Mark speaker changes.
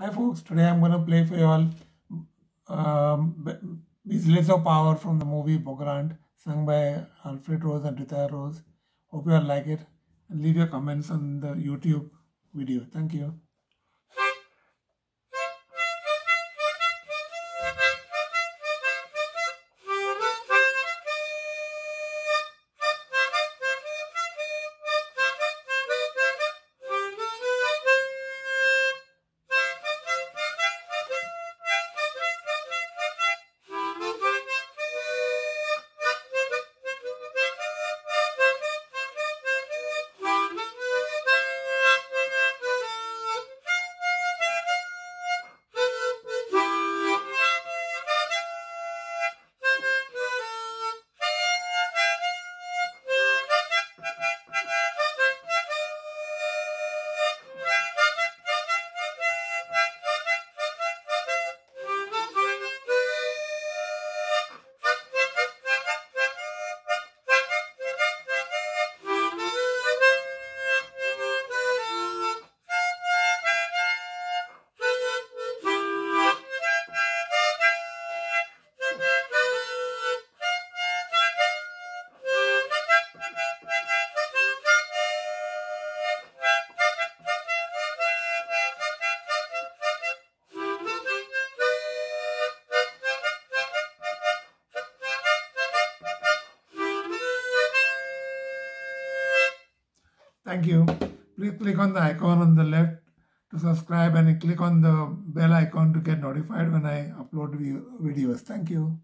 Speaker 1: Hi folks, today I'm going to play for you all um, Bhizlecho Pavor from the movie Boglanti, sung by Alfred Rose and Rita Rose. Hope you all like it and leave your comments on the YouTube video. Thank you. Thank you. Please click on the icon on the left to subscribe and click on the bell icon to get notified when I upload videos. Thank you.